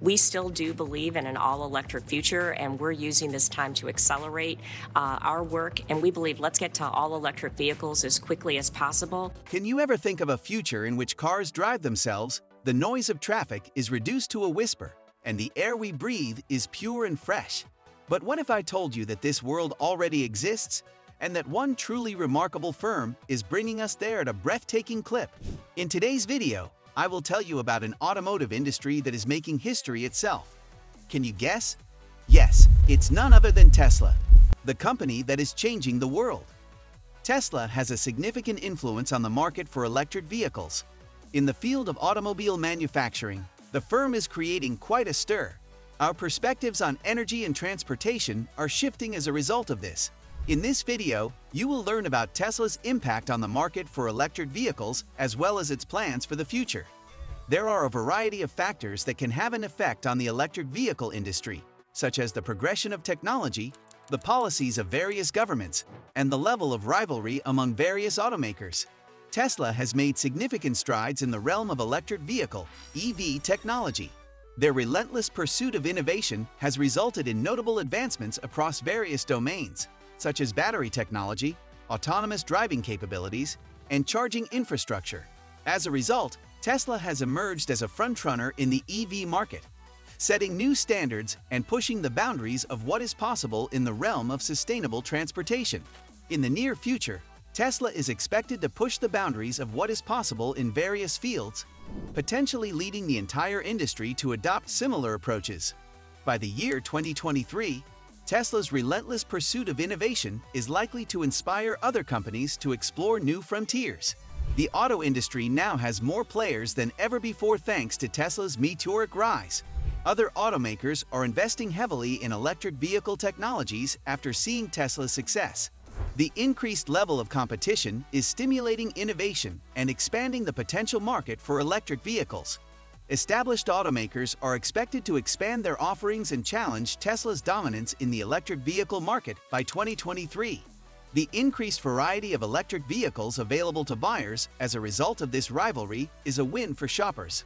We still do believe in an all-electric future, and we're using this time to accelerate uh, our work, and we believe let's get to all-electric vehicles as quickly as possible. Can you ever think of a future in which cars drive themselves, the noise of traffic is reduced to a whisper, and the air we breathe is pure and fresh? But what if I told you that this world already exists and that one truly remarkable firm is bringing us there at a breathtaking clip? In today's video, I will tell you about an automotive industry that is making history itself. Can you guess? Yes, it's none other than Tesla, the company that is changing the world. Tesla has a significant influence on the market for electric vehicles. In the field of automobile manufacturing, the firm is creating quite a stir, our perspectives on energy and transportation are shifting as a result of this. In this video, you will learn about Tesla's impact on the market for electric vehicles as well as its plans for the future. There are a variety of factors that can have an effect on the electric vehicle industry, such as the progression of technology, the policies of various governments, and the level of rivalry among various automakers. Tesla has made significant strides in the realm of electric vehicle EV technology. Their relentless pursuit of innovation has resulted in notable advancements across various domains, such as battery technology, autonomous driving capabilities, and charging infrastructure. As a result, Tesla has emerged as a frontrunner in the EV market, setting new standards and pushing the boundaries of what is possible in the realm of sustainable transportation. In the near future, Tesla is expected to push the boundaries of what is possible in various fields potentially leading the entire industry to adopt similar approaches. By the year 2023, Tesla's relentless pursuit of innovation is likely to inspire other companies to explore new frontiers. The auto industry now has more players than ever before thanks to Tesla's meteoric rise. Other automakers are investing heavily in electric vehicle technologies after seeing Tesla's success. The increased level of competition is stimulating innovation and expanding the potential market for electric vehicles. Established automakers are expected to expand their offerings and challenge Tesla's dominance in the electric vehicle market by 2023. The increased variety of electric vehicles available to buyers as a result of this rivalry is a win for shoppers.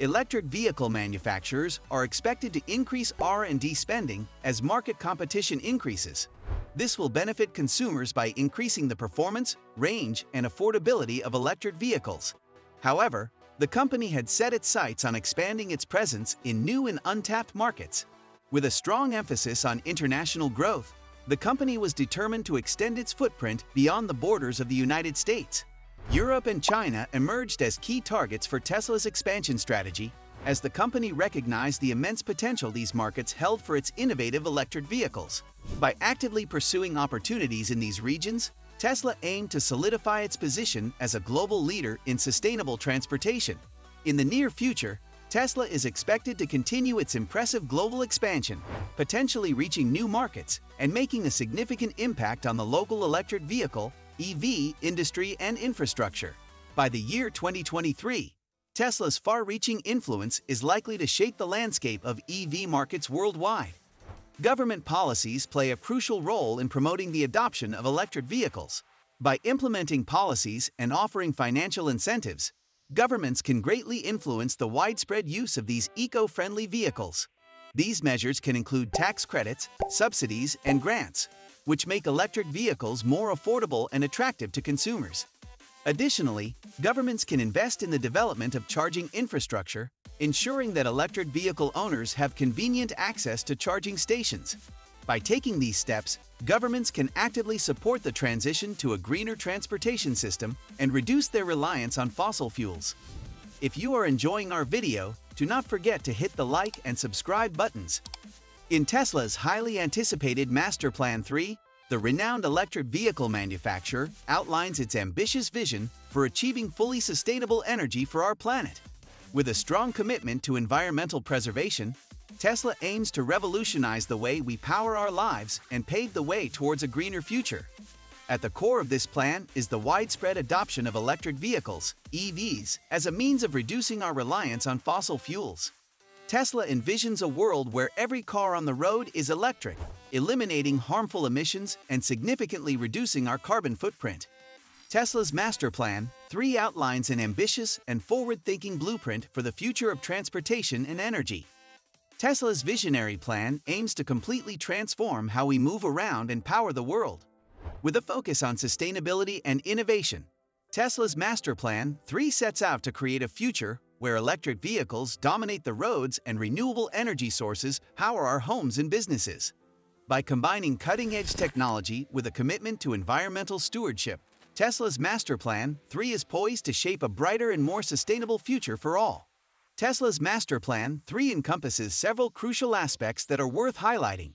Electric vehicle manufacturers are expected to increase R&D spending as market competition increases, this will benefit consumers by increasing the performance, range, and affordability of electric vehicles. However, the company had set its sights on expanding its presence in new and untapped markets. With a strong emphasis on international growth, the company was determined to extend its footprint beyond the borders of the United States. Europe and China emerged as key targets for Tesla's expansion strategy as the company recognized the immense potential these markets held for its innovative electric vehicles. By actively pursuing opportunities in these regions, Tesla aimed to solidify its position as a global leader in sustainable transportation. In the near future, Tesla is expected to continue its impressive global expansion, potentially reaching new markets and making a significant impact on the local electric vehicle, EV, industry and infrastructure. By the year 2023, Tesla's far-reaching influence is likely to shape the landscape of EV markets worldwide. Government policies play a crucial role in promoting the adoption of electric vehicles. By implementing policies and offering financial incentives, governments can greatly influence the widespread use of these eco-friendly vehicles. These measures can include tax credits, subsidies, and grants, which make electric vehicles more affordable and attractive to consumers. Additionally, governments can invest in the development of charging infrastructure, ensuring that electric vehicle owners have convenient access to charging stations. By taking these steps, governments can actively support the transition to a greener transportation system and reduce their reliance on fossil fuels. If you are enjoying our video, do not forget to hit the like and subscribe buttons. In Tesla's highly anticipated Master Plan 3, the renowned electric vehicle manufacturer outlines its ambitious vision for achieving fully sustainable energy for our planet. With a strong commitment to environmental preservation, Tesla aims to revolutionize the way we power our lives and pave the way towards a greener future. At the core of this plan is the widespread adoption of electric vehicles, EVs, as a means of reducing our reliance on fossil fuels. Tesla envisions a world where every car on the road is electric, eliminating harmful emissions and significantly reducing our carbon footprint. Tesla's master plan 3 outlines an ambitious and forward-thinking blueprint for the future of transportation and energy. Tesla's visionary plan aims to completely transform how we move around and power the world. With a focus on sustainability and innovation, Tesla's master plan 3 sets out to create a future where electric vehicles dominate the roads and renewable energy sources power our homes and businesses. By combining cutting-edge technology with a commitment to environmental stewardship, Tesla's master plan 3 is poised to shape a brighter and more sustainable future for all. Tesla's master plan 3 encompasses several crucial aspects that are worth highlighting.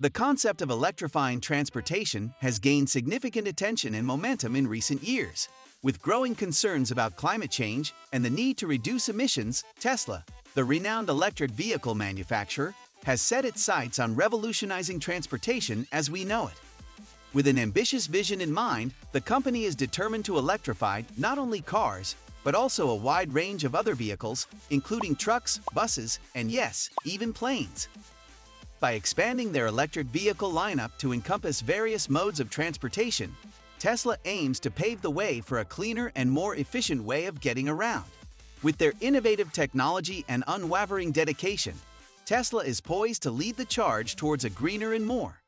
The concept of electrifying transportation has gained significant attention and momentum in recent years. With growing concerns about climate change and the need to reduce emissions, Tesla, the renowned electric vehicle manufacturer, has set its sights on revolutionizing transportation as we know it. With an ambitious vision in mind, the company is determined to electrify not only cars, but also a wide range of other vehicles, including trucks, buses, and yes, even planes. By expanding their electric vehicle lineup to encompass various modes of transportation, Tesla aims to pave the way for a cleaner and more efficient way of getting around. With their innovative technology and unwavering dedication, Tesla is poised to lead the charge towards a greener and more.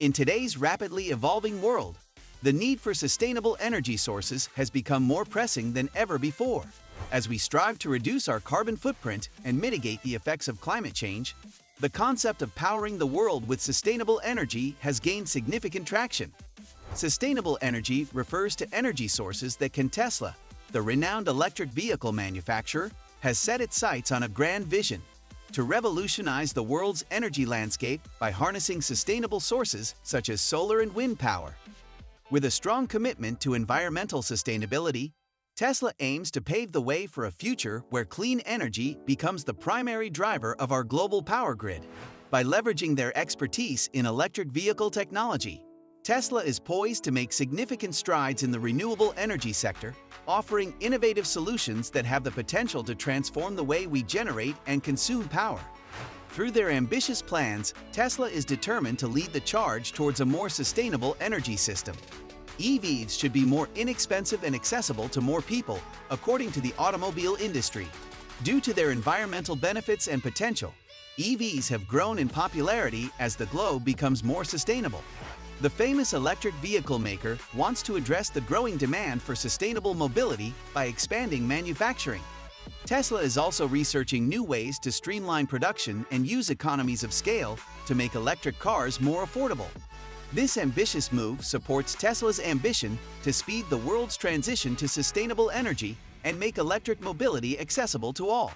In today's rapidly evolving world, the need for sustainable energy sources has become more pressing than ever before. As we strive to reduce our carbon footprint and mitigate the effects of climate change, the concept of powering the world with sustainable energy has gained significant traction. Sustainable energy refers to energy sources that can Tesla, the renowned electric vehicle manufacturer, has set its sights on a grand vision to revolutionize the world's energy landscape by harnessing sustainable sources such as solar and wind power. With a strong commitment to environmental sustainability, Tesla aims to pave the way for a future where clean energy becomes the primary driver of our global power grid. By leveraging their expertise in electric vehicle technology, Tesla is poised to make significant strides in the renewable energy sector, offering innovative solutions that have the potential to transform the way we generate and consume power. Through their ambitious plans, Tesla is determined to lead the charge towards a more sustainable energy system. EVs should be more inexpensive and accessible to more people, according to the automobile industry. Due to their environmental benefits and potential, EVs have grown in popularity as the globe becomes more sustainable. The famous electric vehicle maker wants to address the growing demand for sustainable mobility by expanding manufacturing. Tesla is also researching new ways to streamline production and use economies of scale to make electric cars more affordable. This ambitious move supports Tesla's ambition to speed the world's transition to sustainable energy and make electric mobility accessible to all.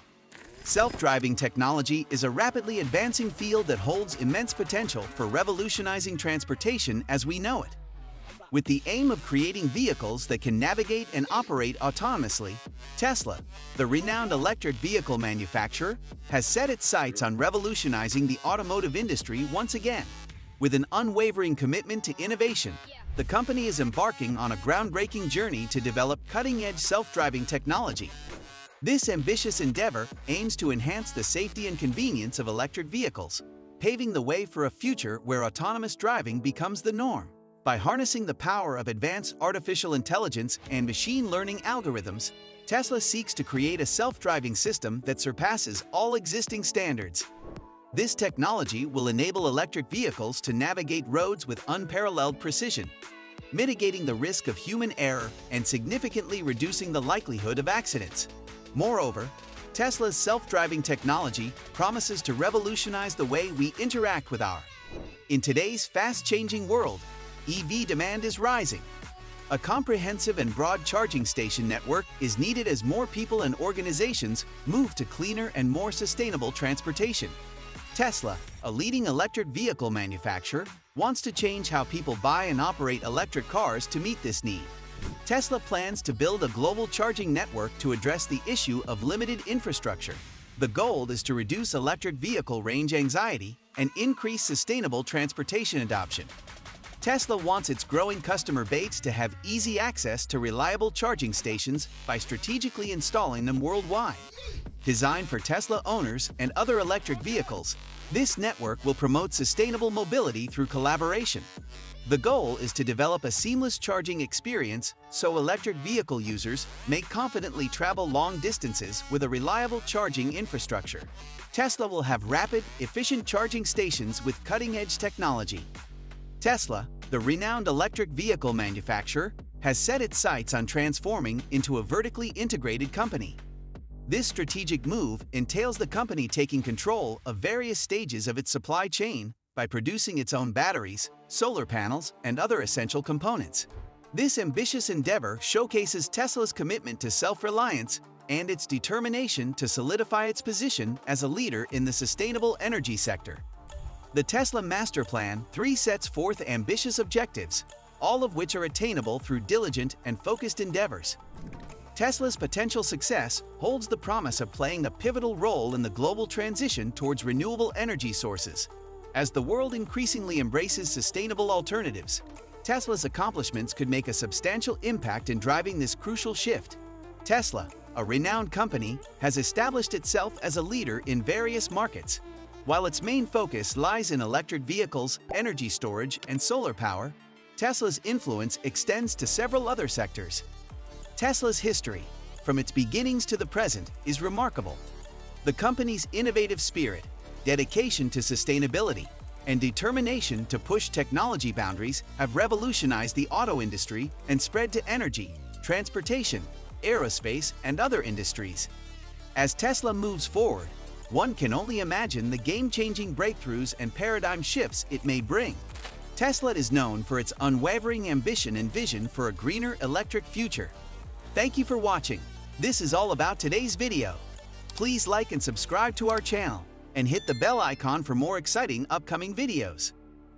Self-driving technology is a rapidly advancing field that holds immense potential for revolutionizing transportation as we know it. With the aim of creating vehicles that can navigate and operate autonomously, Tesla, the renowned electric vehicle manufacturer, has set its sights on revolutionizing the automotive industry once again. With an unwavering commitment to innovation, the company is embarking on a groundbreaking journey to develop cutting-edge self-driving technology this ambitious endeavor aims to enhance the safety and convenience of electric vehicles, paving the way for a future where autonomous driving becomes the norm. By harnessing the power of advanced artificial intelligence and machine learning algorithms, Tesla seeks to create a self-driving system that surpasses all existing standards. This technology will enable electric vehicles to navigate roads with unparalleled precision, mitigating the risk of human error and significantly reducing the likelihood of accidents. Moreover, Tesla's self-driving technology promises to revolutionize the way we interact with our. In today's fast-changing world, EV demand is rising. A comprehensive and broad charging station network is needed as more people and organizations move to cleaner and more sustainable transportation. Tesla, a leading electric vehicle manufacturer, wants to change how people buy and operate electric cars to meet this need. Tesla plans to build a global charging network to address the issue of limited infrastructure. The goal is to reduce electric vehicle range anxiety and increase sustainable transportation adoption. Tesla wants its growing customer base to have easy access to reliable charging stations by strategically installing them worldwide. Designed for Tesla owners and other electric vehicles, this network will promote sustainable mobility through collaboration. The goal is to develop a seamless charging experience so electric vehicle users may confidently travel long distances with a reliable charging infrastructure. Tesla will have rapid, efficient charging stations with cutting-edge technology. Tesla, the renowned electric vehicle manufacturer, has set its sights on transforming into a vertically integrated company. This strategic move entails the company taking control of various stages of its supply chain by producing its own batteries, solar panels, and other essential components. This ambitious endeavor showcases Tesla's commitment to self-reliance and its determination to solidify its position as a leader in the sustainable energy sector. The Tesla Master Plan 3 sets forth ambitious objectives, all of which are attainable through diligent and focused endeavors. Tesla's potential success holds the promise of playing a pivotal role in the global transition towards renewable energy sources. As the world increasingly embraces sustainable alternatives, Tesla's accomplishments could make a substantial impact in driving this crucial shift. Tesla, a renowned company, has established itself as a leader in various markets. While its main focus lies in electric vehicles, energy storage, and solar power, Tesla's influence extends to several other sectors. Tesla's history, from its beginnings to the present, is remarkable. The company's innovative spirit, dedication to sustainability, and determination to push technology boundaries have revolutionized the auto industry and spread to energy, transportation, aerospace, and other industries. As Tesla moves forward, one can only imagine the game-changing breakthroughs and paradigm shifts it may bring. Tesla is known for its unwavering ambition and vision for a greener electric future. Thank you for watching. This is all about today's video. Please like and subscribe to our channel and hit the bell icon for more exciting upcoming videos.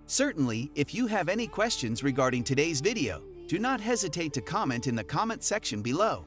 Certainly, if you have any questions regarding today's video, do not hesitate to comment in the comment section below.